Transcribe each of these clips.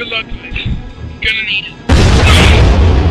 Good luck, guys. Gonna need it.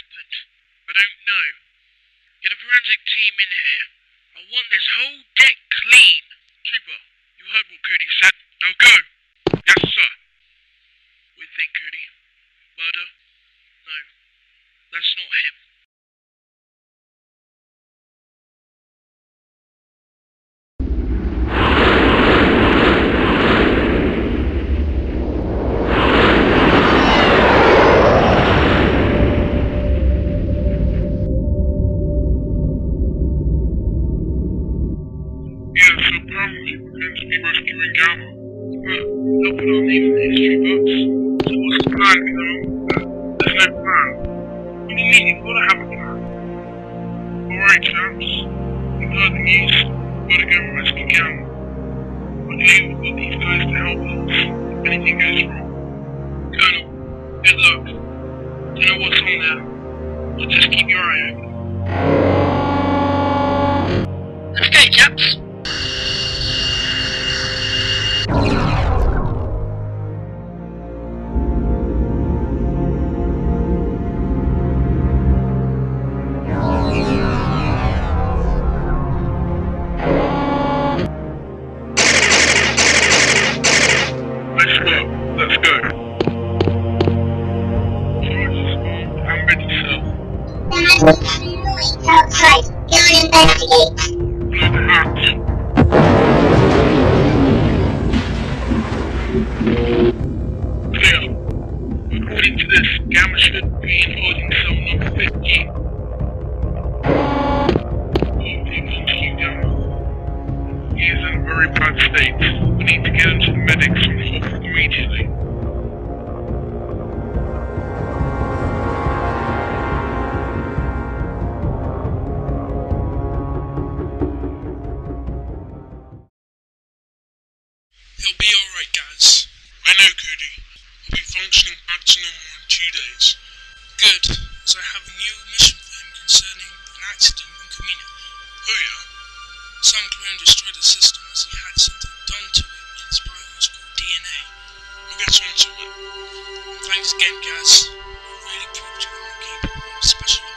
Happened? I don't know. Get a forensic team in here. I want this whole deck clean. Trooper, you heard what Cody said. Now go! No plan. What do you mean? You've got to have a plan. Alright, chaps. You've heard the news. We've got to go and rescue Gamma. Luckily, we've got these guys to help us if anything goes wrong. Colonel, good luck. Don't know what's on there. But just keep your eye open. Okay, chaps. Outside. Go. Clear. According to this, holding cell number 15. Hopefully continue He is in a very bad state. We need to get him to the medics immediately. Guys. I know, Cody. He'll be functioning back to normal in two days. Good, as I have a new mission for him concerning an accident on Kamino. Oh yeah? Some clone destroyed the system as he had something done to it in his biological DNA. We'll get onto it. thanks again, guys. You really proved you are capable of special